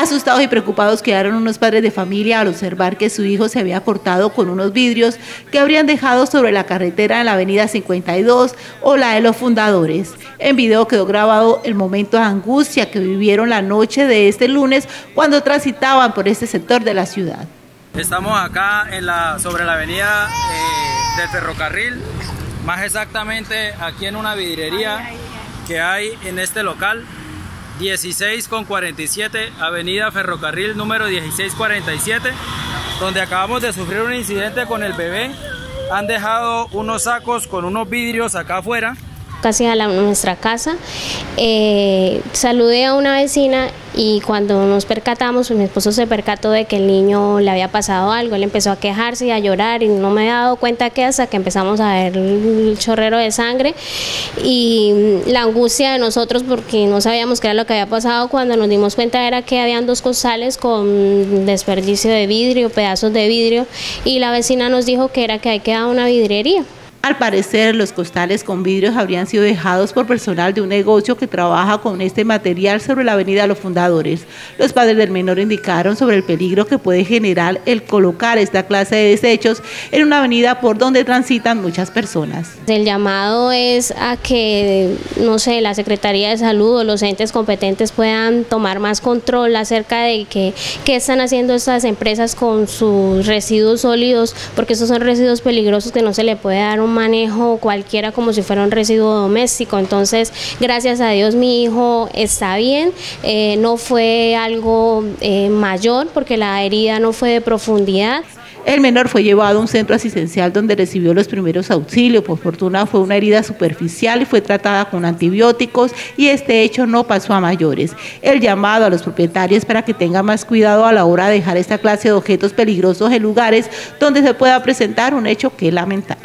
Asustados y preocupados quedaron unos padres de familia al observar que su hijo se había cortado con unos vidrios que habrían dejado sobre la carretera en la avenida 52 o la de los fundadores. En video quedó grabado el momento de angustia que vivieron la noche de este lunes cuando transitaban por este sector de la ciudad. Estamos acá sobre la avenida eh, del ferrocarril, más exactamente aquí en una vidriería que hay en este local 16 con 47, Avenida Ferrocarril número 1647, donde acabamos de sufrir un incidente con el bebé. Han dejado unos sacos con unos vidrios acá afuera casi a nuestra casa. Eh, saludé a una vecina y cuando nos percatamos, mi esposo se percató de que el niño le había pasado algo, él empezó a quejarse y a llorar y no me había dado cuenta que hasta que empezamos a ver el chorrero de sangre y la angustia de nosotros porque no sabíamos qué era lo que había pasado, cuando nos dimos cuenta era que habían dos costales con desperdicio de vidrio, pedazos de vidrio y la vecina nos dijo que era que hay que dar una vidrería. Al parecer, los costales con vidrios habrían sido dejados por personal de un negocio que trabaja con este material sobre la avenida Los Fundadores. Los padres del menor indicaron sobre el peligro que puede generar el colocar esta clase de desechos en una avenida por donde transitan muchas personas. El llamado es a que, no sé, la Secretaría de Salud o los entes competentes puedan tomar más control acerca de que, qué están haciendo estas empresas con sus residuos sólidos, porque esos son residuos peligrosos que no se le puede dar un manejo cualquiera como si fuera un residuo doméstico. Entonces, gracias a Dios mi hijo está bien, eh, no fue algo eh, mayor porque la herida no fue de profundidad. El menor fue llevado a un centro asistencial donde recibió los primeros auxilios. Por fortuna fue una herida superficial y fue tratada con antibióticos y este hecho no pasó a mayores. El llamado a los propietarios para que tengan más cuidado a la hora de dejar esta clase de objetos peligrosos en lugares donde se pueda presentar un hecho que lamentar.